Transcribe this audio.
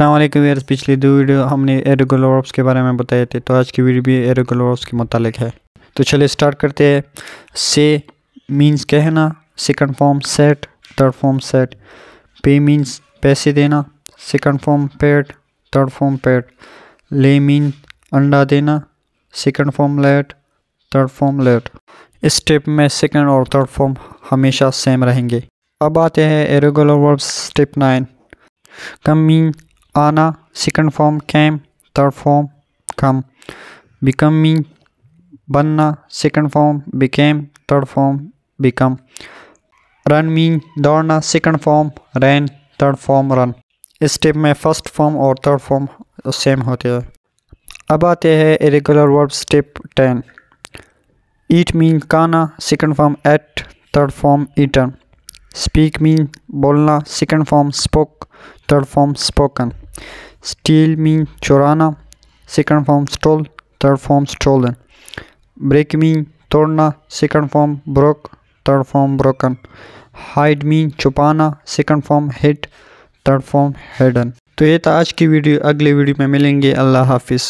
अल्लाम वीर्स पिछली दो वीडियो हमने एरेगुलर के बारे में बताए थे तो आज की वीडियो भी एरेगुलर के मुतालिक है। तो चलिए स्टार्ट करते हैं। से मींस कहना second form set third form set pay means पैसे देना second form paid third form paid lay mean अंडा देना second form laid third form laid इस स्टेप में सेकंड और थर्ड फॉर्म हमेशा सेम रहेंगे। अब आते हैं irregular step nine come mean आना second form came third form come become mean बनना second form became third form become run mean दौड़ना second form ran third form run इस स्टेप में फ़र्स्ट फॉर्म और थर्ड फॉर्म सेम होते हैं। अब आते हैं irregular verb step ten eat mean खाना second form ate third form eaten speak mean बोलना second form spoke third form spoken steal mean चुराना second form stole third form stolen break mean तोड़ना second form broke third form broken hide mean छुपाना second form hid third form hidden तो ये था आज की video. अगले video में मिलेंगे। अल्लाह हाफिज़।